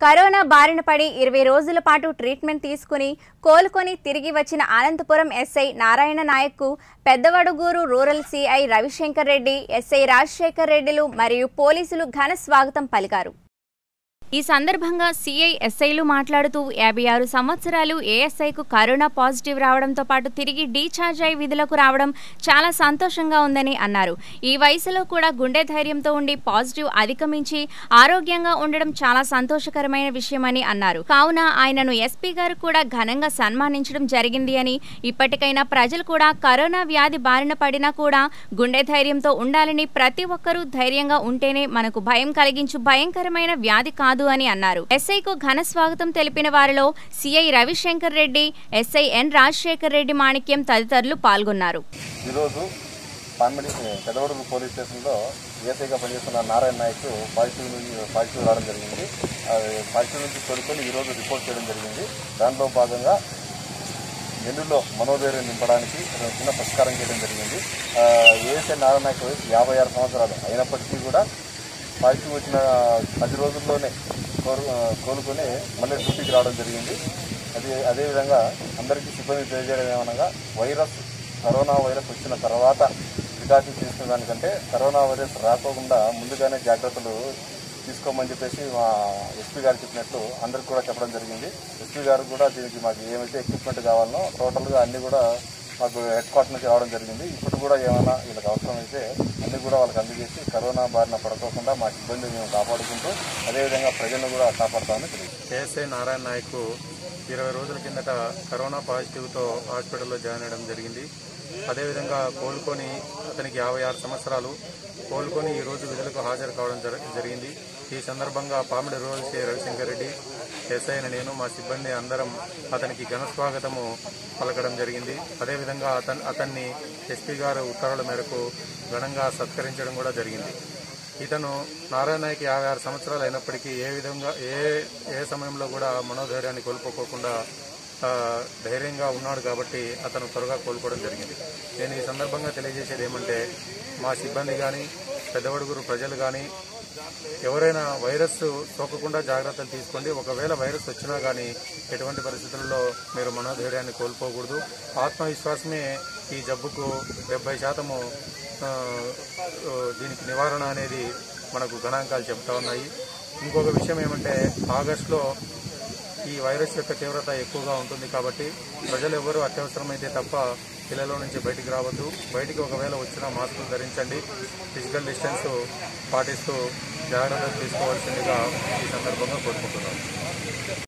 Corona బారిన పడి ఇరవై రోజుల పాటు ట్రీట్మెంట్ తీసుకుని కోలుకొని తిరిగి వచ్చిన Anantapuram SI Narayana నాయక్కు Peddavaduguru rural CI Ravishankar Reddy SI Rajasekhar రెడ్డిలు మరియు పోలీసులు ఘన స్వాగతం పలికారు. ఈ సందర్భంగా సీఐ ఎస్ఐలు మాట్లాడుతూ యాభై ఆరు సంవత్సరాలు ఏఎస్ఐకు కరోనా పాజిటివ్ రావడంతో పాటు తిరిగి డీఛార్జ్ అయి విధులకు రావడం చాలా సంతోషంగా ఉందని అన్నారు. ఈ వయసులో కూడా గుండె ధైర్యంతో ఉండి పాజిటివ్ అధిగమించి ఆరోగ్యంగా ఉండడం చాలా సంతోషకరమైన విషయమని అన్నారు. కావున ఆయనను ఎస్పీ గారు కూడా ఘనంగా సన్మానించడం జరిగింది అని ఇప్పటికైనా ప్రజలు కూడా కరోనా వ్యాధి బారిన పడినా కూడా గుండె ధైర్యంతో ఉండాలని ప్రతి ఒక్కరూ ధైర్యంగా ఉంటేనే మనకు భయం కలిగించు భయంకరమైన వ్యాధి కాదు అని అన్నారు. ఎస్ఐకు ఘన స్వాగతం తెలిపిన వారిలో CI Ravishankar Reddy SI N Rajashekar Reddy Manikyam తదితరులు పాల్గొన్నారు. ఈరోజు పాన్మడి పెదవడుగు పోలీస్ స్టేషన్లో ఏసైగా పనిచేస్తున్న నారాయణ నాయక్ పాజిటివ్ నుంచి పాజిటివ్ రావడం జరిగింది. పాజిటివ్ నుంచి కోరుకొని ఈరోజు రిపోర్ట్ చేయడం జరిగింది. దాంట్లో భాగంగా నెల్లూరులో మనోధైర్యం నింపడానికి చిన్న పురస్కారం చేయడం జరిగింది. ఆ, ఏఎస్ఐ నారాయణ నాయక్ వయసు యాభై ఆరు సంవత్సరాలు అయినప్పటికీ కూడా పాజిటివ్ వచ్చిన పది రోజుల్లోనే కోరు కోలుకొని మళ్ళీ డ్యూటీకి రావడం జరిగింది. అదే అదేవిధంగా అందరికీ సిబ్బంది తెలియజేయడం ఏమనగా వైరస్ కరోనా వైరస్ వచ్చిన తర్వాత ప్రికాషన్స్ తీసుకున్న దానికంటే కరోనా వైరస్ రాకోకుండా ముందుగానే జాగ్రత్తలు తీసుకోమని చెప్పేసి మా ఎస్పీ గారు చెప్పినట్టు అందరికి కూడా చెప్పడం జరిగింది. ఎస్పీ గారు కూడా దీనికి మాకు ఏమైతే ఎక్విప్మెంట్ కావాలనో టోటల్గా అన్నీ కూడా మాకు హెడ్ క్వార్టర్ నుంచి రావడం జరిగింది. ఇప్పుడు కూడా ఏమైనా వీళ్ళకి అవసరమైతే అన్ని కూడా వాళ్ళకి అందజేసి కరోనా బారిన పడుకోకుండా మా ఇబ్బంది మేము కాపాడుకుంటూ అదేవిధంగా ప్రజలను కూడా కాపాడుతామని తెలియదు కేఎస్ఐ నారాయణ నాయక్ ఇరవై రోజుల కిందట కరోనా పాజిటివ్తో హాస్పిటల్లో జాయిన్ అవ్వడం జరిగింది. అదేవిధంగా కోలుకొని అతనికి యాభై ఆరు సంవత్సరాలు కోలుకొని ఈ రోజు విధులకు హాజరు కావడం జరిగింది. ఈ సందర్భంగా Pamidi rural C Ravishankar Reddy SI నేను మా సిబ్బంది అందరం అతనికి ఘన స్వాగతము పలకడం జరిగింది. అదేవిధంగా అతన్ అతన్ని ఎస్పీ గారు ఉత్తర్వుల మేరకు ఘనంగా సత్కరించడం కూడా జరిగింది. ఇతను నారాయణకి యాభై ఆరు సంవత్సరాలు అయినప్పటికీ ఏ విధంగా ఏ ఏ సమయంలో కూడా మనోధైర్యాన్ని కోల్పోకోకుండా ధైర్యంగా ఉన్నాడు కాబట్టి అతను త్వరగా కోలుకోవడం జరిగింది. నేను ఈ సందర్భంగా తెలియజేసేది ఏమంటే మా సిబ్బంది కానీ పెద్దవడుగురు ప్రజలు కానీ ఎవరైనా వైరస్ సోకకుండా జాగ్రత్తలు తీసుకోండి. ఒకవేళ వైరస్ వచ్చినా కానీ ఎటువంటి పరిస్థితుల్లో మీరు మనోధైర్యాన్ని కోల్పోకూడదు. ఆత్మవిశ్వాసమే ఈ జబ్బుకు డెబ్బై శాతము దీనికి నివారణ అనేది మనకు గణాంకాలు చెప్తా ఉన్నాయి. ఇంకొక విషయం ఏమంటే ఆగస్టులో ఈ వైరస్ యొక్క తీవ్రత ఎక్కువగా ఉంటుంది కాబట్టి ప్రజలు ఎవరు అత్యవసరమైతే తప్ప ఇళ్ళలో నుంచి బయటికి రావద్దు. బయటికి ఒకవేళ వచ్చినా మాస్కులు ధరించండి. ఫిజికల్ డిస్టెన్స్ పాటిస్తూ జాగ్రత్తలు తీసుకోవాల్సిందిగా ఈ సందర్భంగా కోరుకుంటున్నాం